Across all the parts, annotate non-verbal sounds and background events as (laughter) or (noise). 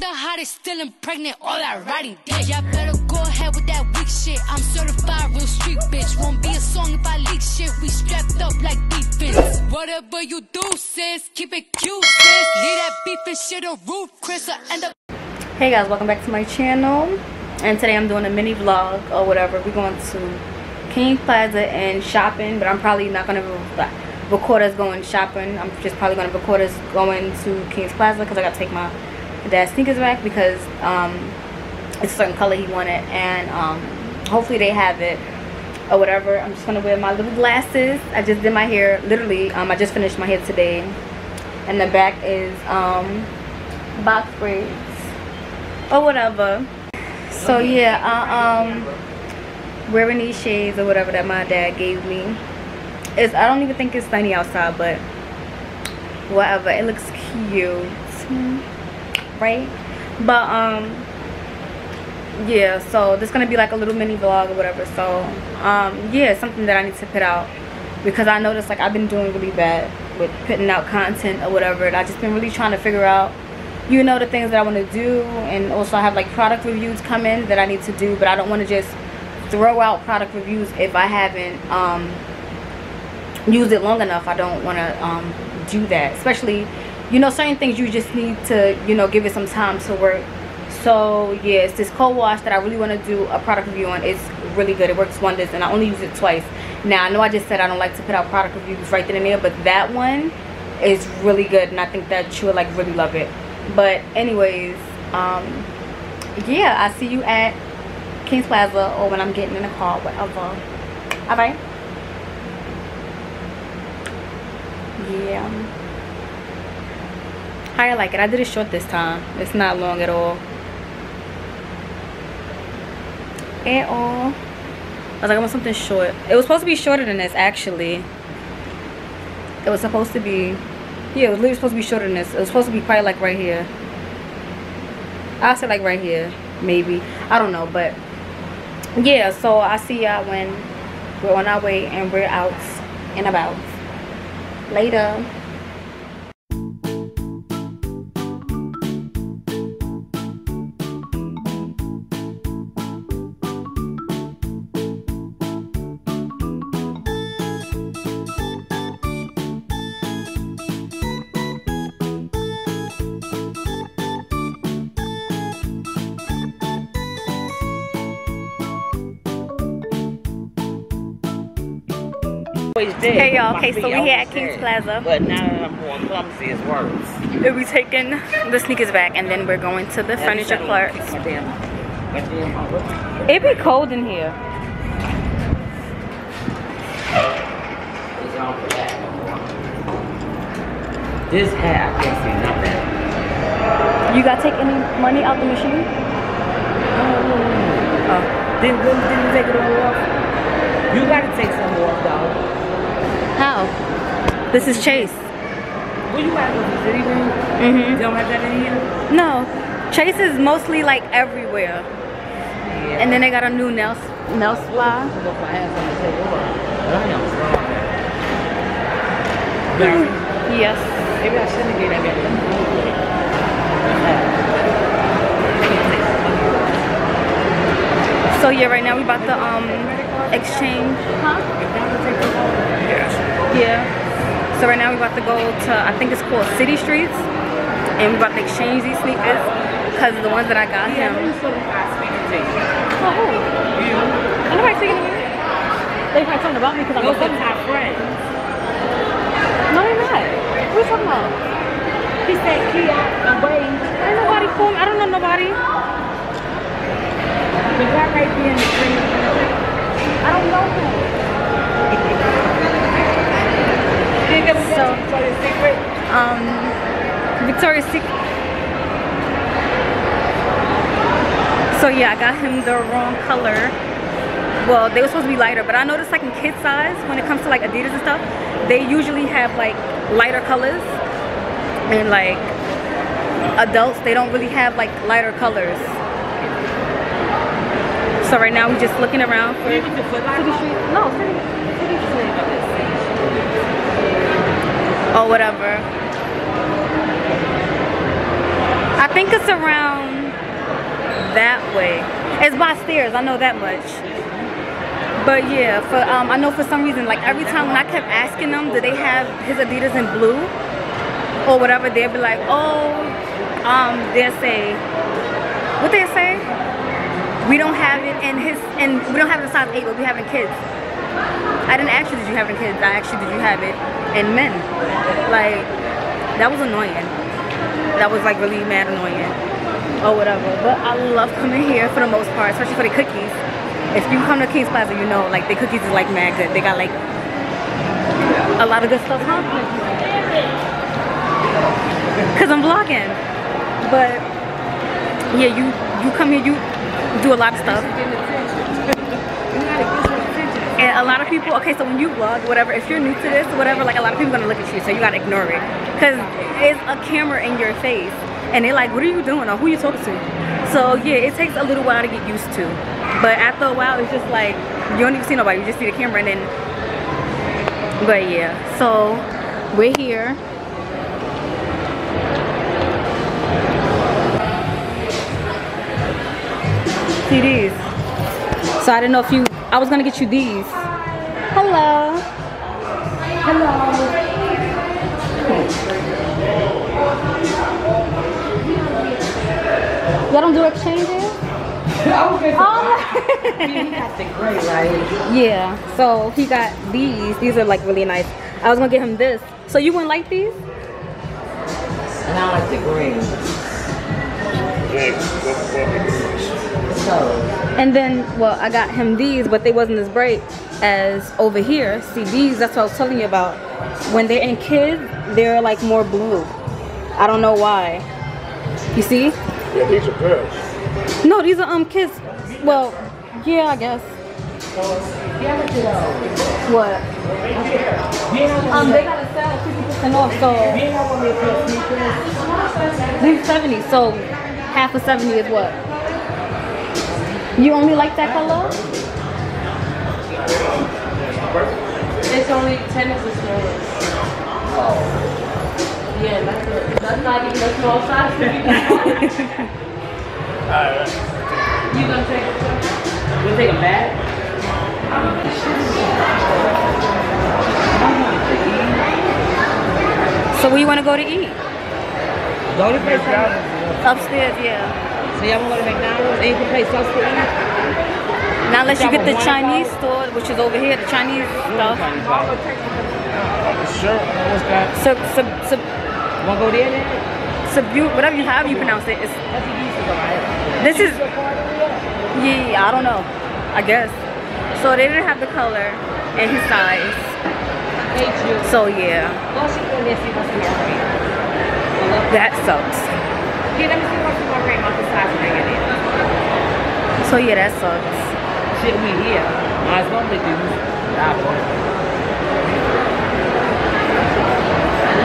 the hottest, still impregnant, all that riding dick. Y'all better go ahead with that weak shit. I'm certified real street bitch. Won't be a song if I leak shit. We strapped up like defense. Whatever you do, sis, keep it cute, sis. Leave that beef and shit a roof, Chris. will end up. Hey guys, welcome back to my channel. And today I'm doing a mini vlog or whatever. We're going to King Plaza and shopping, but I'm probably not gonna record us going shopping. I'm just probably gonna record us going to King's Plaza because I gotta take my dad's sneakers back because um, it's a certain color he wanted and um, hopefully they have it or whatever. I'm just gonna wear my little glasses. I just did my hair, literally, um, I just finished my hair today. And the back is um, box braids or whatever. So yeah, I, um, wearing these shades or whatever that my dad gave me. It's, I don't even think it's sunny outside, but whatever. It looks cute, right? But um, yeah. So this gonna be like a little mini vlog or whatever. So um, yeah, something that I need to put out because I noticed like I've been doing really bad with putting out content or whatever. And I just been really trying to figure out you know the things that I want to do and also I have like product reviews coming that I need to do but I don't want to just throw out product reviews if I haven't um, used it long enough I don't want to um, do that especially you know certain things you just need to you know give it some time to work. So yeah it's this cold wash that I really want to do a product review on it's really good. It works wonders and I only use it twice. Now I know I just said I don't like to put out product reviews right then and there but that one is really good and I think that you would like really love it. But anyways um yeah I see you at King's Plaza or when I'm getting in the car whatever. All right? Yeah I like it I did it short this time. It's not long at all. At all. I was like I want something short. It was supposed to be shorter than this actually. It was supposed to be yeah it was literally supposed to be shorter than this. It was supposed to be probably like right here. I'll say like right here maybe. I don't know but yeah so I see y'all when we're on our way and we're out and about. Later okay, so we here at King's Plaza. But now that I'm more clumsy, it's worse. We'll be taking the sneakers back and then we're going to the furniture clerk. It'd be cold in here. This hat, I can't see nothing. You gotta take any money out the machine? Oh. oh. Didn't take it all off? You gotta take some off though. How? This is Chase. Where you at? The city room? Mm-hmm. You don't have that in here? No. Chase is mostly like everywhere. Yeah. And then they got a new nail, nail spa. Yes. Maybe I shouldn't get that. So yeah, right now we about to um exchange. Huh? Yeah. So right now we're about to go to I think it's called City Streets, and we're about to exchange these sneakers because the ones that I got him. Oh, who? You. Speaking to me? They probably talking about me because I'm a are my friends. No, they're not. What are you talking about? He said, Kia, I'm. Ain't nobody cool. I don't know nobody. The guy right there in the tree. I don't know him. (laughs) So, So- Victoria's Secret. um Victoria's Secret. So yeah, I got him the wrong color. Well, they were supposed to be lighter, but I noticed like in kid size, when it comes to like Adidas and stuff, they usually have like lighter colors. And like adults, they don't really have like lighter colors. So right now we're just looking around for You need to put City Street. No, City Street. Or whatever. I think it's around that way. It's by stairs, I know that much. But yeah, for um, I know for some reason, like every time when I kept asking them, do they have his Adidas in blue or whatever, they'd be like, oh, um, they'll say, what they say? We don't have it in his, and we don't have it in size eight, but we have it in kids. I didn't ask you did you have in kids. I you did you have it in men. Like that was annoying. That was like really mad annoying or whatever. But I love coming here for the most part, especially for the cookies. If you come to King's Plaza, you know like the cookies is like mad good. They got like a lot of good stuff, huh? Cause I'm vlogging. But yeah, you you come here, you do a lot of stuff. A lot of people, okay, so when you vlog, whatever, if you're new to this, whatever, like a lot of people gonna look at you, so you gotta ignore it. Cause it's a camera in your face. And they're like, what are you doing or who you talking to? So yeah, it takes a little while to get used to. But after a while, it's just like, you don't even see nobody, you just see the camera and then, but yeah. So, we're here. See these. So I didn't know if you, I was gonna get you these. Hello. Hello. Y'all don't do exchanges? (laughs) Oh. (laughs) yeah. So he got these. These are like really nice. I was gonna get him this. So you wouldn't like these? And I like the green. So, And then, well, I got him these, but they wasn't as bright as over here. See, these, that's what I was telling you about. When they're in kids, they're like more blue. I don't know why. You see? Yeah, these are girls. No, these are um kids. Well, yeah, I guess. What? Um, they got a sale 50% off, so these 70. So half of 70 is what? You only like that color? It's only 10 is the smallest. Oh. Yeah, that's, a, that's not even a small size for you. You gonna take a You take a bag? So where you want to go to eat? The only place I Upstairs, yeah. So y'all wanna go to McDonald's? Ain't the place else to eat? Now unless you get the Chinese store, which is over here, the Chinese stuff. Sure. What's that? Wanna go there then? Whatever you, have, you pronounce it. It's, That's the East alright. this is, yeah, I don't know. I guess. So they didn't have the color and his size. So yeah, Go see go there, see what's in my ring. that sucks. Yeah, let me see what's in my ring off the size ring it is. So yeah, that sucks. Shit, we. Might as well make the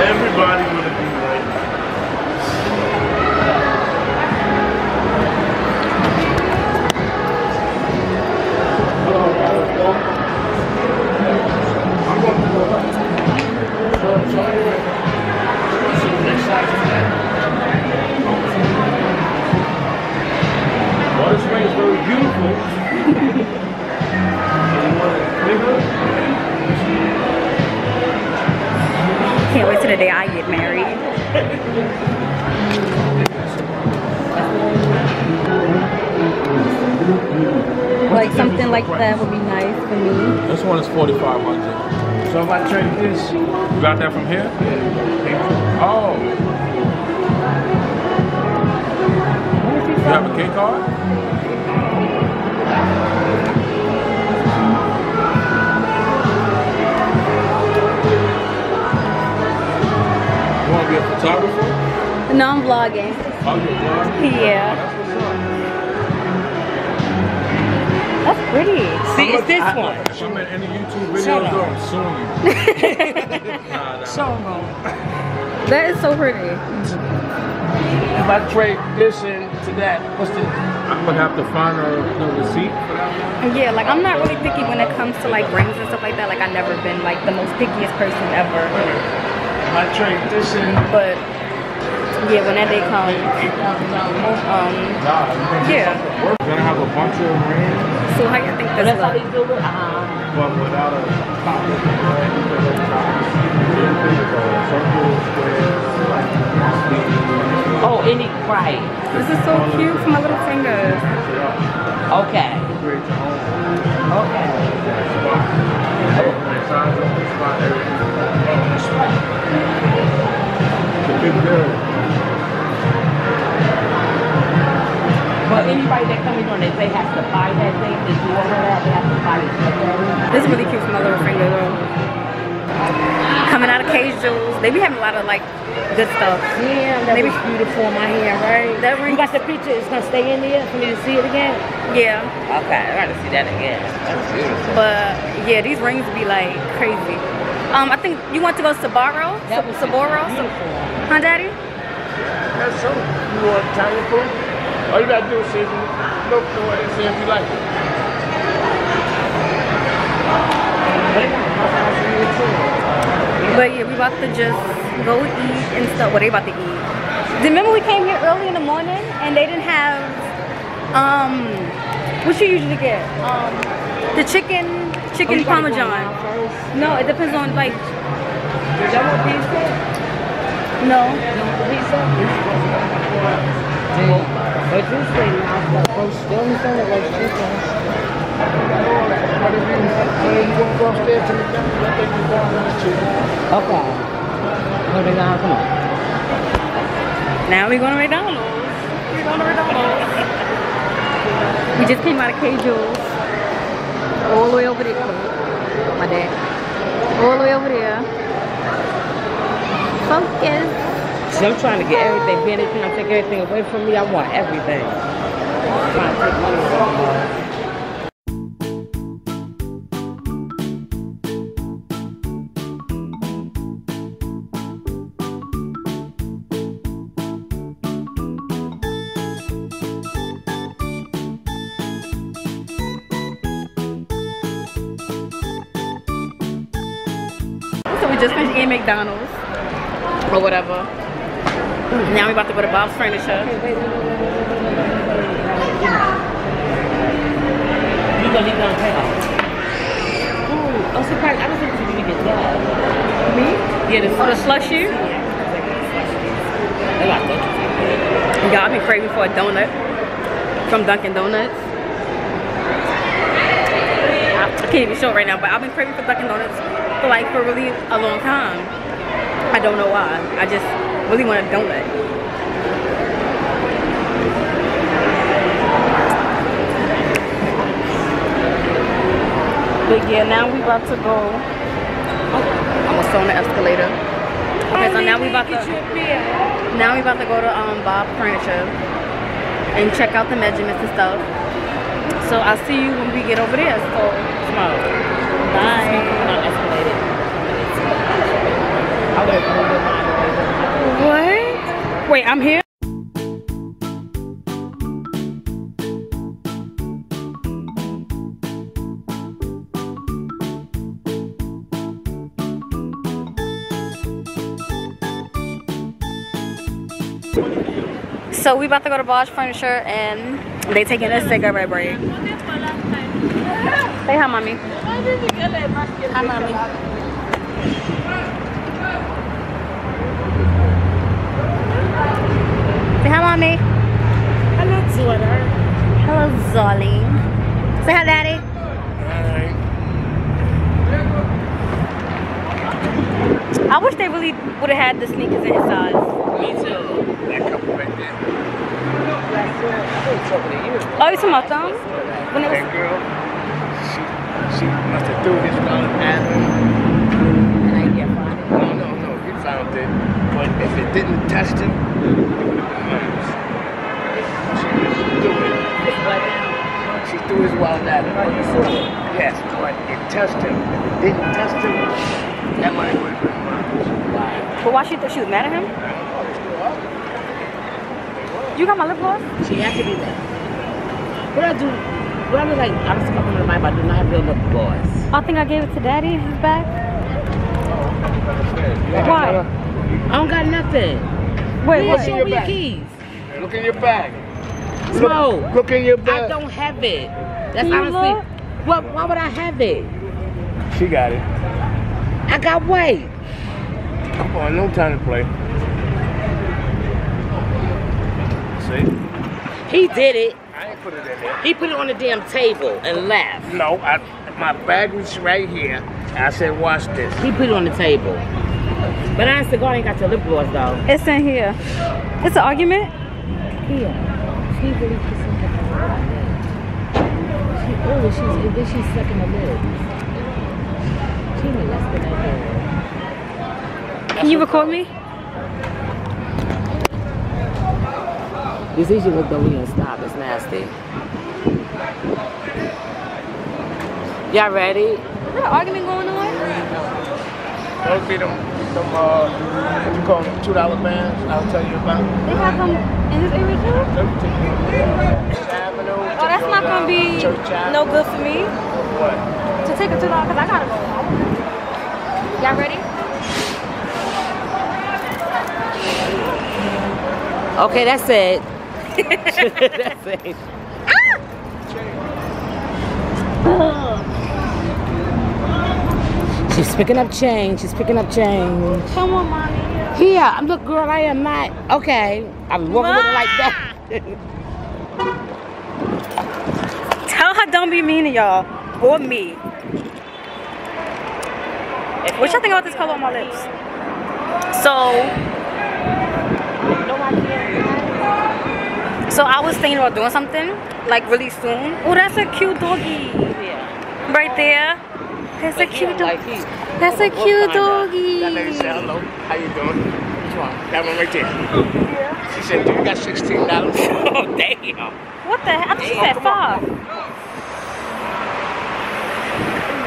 Everybody want to be like. Well, this ring is very beautiful. That would be nice for me. This one is 4500 So if I trade this, you got that from here? Oh. You have a K card? You want to be a photographer? No, I'm vlogging. Oh, you're a blogger? Yeah. That's pretty. See, it's this one. If I'm in any YouTube Show videos, them. though, (laughs) I'm suing you. nah, nah. Show them. That is so pretty. If I trade this in to that, what's the? I'm gonna have to find a the receipt for that one. Yeah, like I'm not really picky when it comes to like rings and stuff like that. Like I've never been like the most pickiest person ever. If I trade this in, But Yeah, when that day comes. Um, yeah. We're gonna have a bunch of rain, So how you think But this that's how they look? do it. Uh-huh. but without a top. Right? Because of top. Circle, square, Oh, any right. This is so cute for my little fingers. Okay. create your own. Okay. spot. And size on the spot, everything. It's a big deal. But anybody that come in on it, they have to buy that thing to do all that. They have to buy it. This is really cute for my little finger though. Coming out of Kay Jewelers. They be having a lot of like good stuff. Damn, that Maybe- was beautiful on my hand, right? That ring You got the picture? It's gonna stay in there for me to see it again? Yeah. Okay, I gotta see that again. That's beautiful. But yeah, these rings be like crazy. Um, I think you want to go Sbarro? That was Sbarro? beautiful. Huh, Daddy? That's so. You want Italian food? All you gotta do is see if you look for it and see if you like it. But yeah, we about to just go eat and stuff. What are they about to eat? Remember we came here early in the morning and they didn't have um what you usually get? Um the chicken chicken parmesan. No, it depends on like Did y'all want pizza? no. You want the pizza? But now, like still instead of roast chicken. What if you, what if you want to go to McDonald's? I think you want lunch chicken. Okay. What they got? Come on. Now we going to McDonald's. We going to McDonald's. we just came out of Kay Jewelers. All the way over there. My dad. All the way over there. Focus. I'm trying to get everything. Being that you don't take everything away from me, I want everything. Trying to. So we just finished eating McDonald's or whatever. Now we're about to go to Bob's Furniture. You gonna leave it on? Ooh, I'm surprised. I don't think you can get that. Me? Yeah, the Oh, the slushy? They got that. Y'all, I've been craving for a donut from Dunkin' Donuts. I I can't even show it right now, but I've been craving for Dunkin' Donuts for like for really a long time. I don't know why. I just really want a donut. But yeah, now we about to go. Oh, I'm gonna on the escalator. Okay, so now we about to. Now we about to go to um, Bob Furniture and check out the measurements and stuff. So I'll see you when we get over there. So Tomorrow. bye. Escalated. I would have. What? Wait, I'm here. So we about to go to Bob's Furniture and they taking a cigarette break. Say hi, mommy. Hi, mommy. Hi, mommy. Hello, Twitter. Hello, Zolly. Say hi, daddy. I wish they really would have had the sneakers in his size. Me too. That couple right there. It's over to you. Oh, you talking about them? When it was, That girl, she, she must have threw this around the bathroom. No, he found it. But if it didn't test him, it would have been mine. She just threw it. It's right now. She threw his wallet at him. You saw it. Yes, but it tested him. If it didn't test him, that money would have been mine. but why she thought she was mad at him? You got my lip gloss? She has to be there. What I do, what I look like, I'm just talking to my but I do not have real lip gloss. I think I gave it to daddy. His back. Why? I don't got nothing. Wait, Yeah, show your me your bag. keys. Look in your bag. Smoke. Look, look in your bag. I don't have it. That's Can you honestly. look? What? Why would I have it? She got it. I got weight. Come on, no time to play. See? He did it. I ain't put it in there. He put it on the damn table and left. No, I, my bag was right here. I said, watch this. He put it on the table. But honest to God, ain't got your lip gloss though. It's in here. It's an argument. Here. She really put something on her lip. She, oh, she's, and then she's sucking the lips. She knew that's been that Can you record me? You see, she looked over here and stopped. It's nasty. Y'all ready? Is there an argument going on? Those be them, them uh, what you call them, two dollar bands I'll tell you about. They have them in this area too? Let me take you to Avenue. Oh, that's not gonna be no good for me What? to take it too long because I gotta go home. Y'all ready? Okay, that's it. (laughs) (laughs) that's it. She's picking up change. She's picking up change. Come on, mommy. Here, look, girl, I am not. Okay, I'm walking like that. (laughs) Tell her don't be mean to y'all or me. What y'all think about this color on my lips? So, so I was thinking about doing something like really soon. Oh, that's a cute doggy Yeah. right there. That's a cute don't dog. like he- That's a cute find out. That lady said hello. How you doing? Which one? That one right there. She said, do you got sixteen dollars? (laughs) Oh, damn. What the hell? I thought she said five.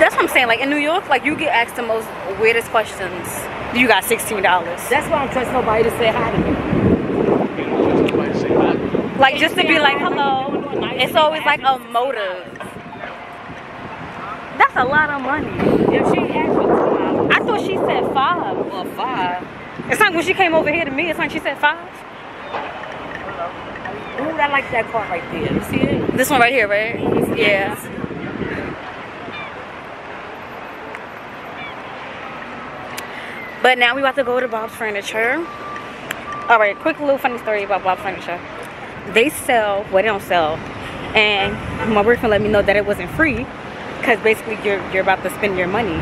That's what I'm saying. Like in New York, like you get asked the most weirdest questions. You got sixteen dollars. That's why I don't trust nobody to say hi to me. Somebody say hi. Like just to be like hello. It's always like a motive. That's a lot of money. If she asked you to uh, I thought she said five. well, five. It's like when she came over here to me. It's like she said five. Ooh, I like that car right there. You see it? This one right here, right? Yeah. But now we about to go to Bob's Furniture. All right, quick little funny story about Bob's Furniture. They sell, well, they don't sell, and my boyfriend let me know that it wasn't free, because basically you're you're about to spend your money.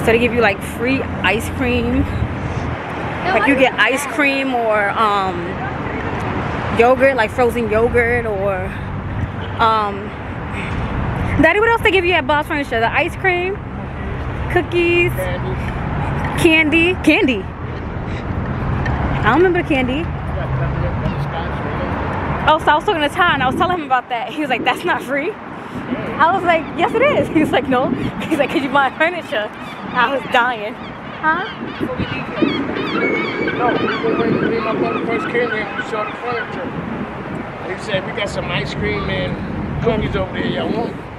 So they give you like free ice cream, like you get ice cream or um, yogurt, like frozen yogurt or um, Daddy, what else they give you at Bob's Furniture? The ice cream, cookies, candy, candy. I don't remember candy. Oh, so I was talking to Ty and I was telling him about that. He was like, that's not free. I was like, yes it is. (laughs) He was like, no. (laughs) He's like, could you buy furniture. I was dying. Huh? No, when me and my brother first came here, we saw the furniture. He said, we got some ice cream and cookies over there. Y'all want?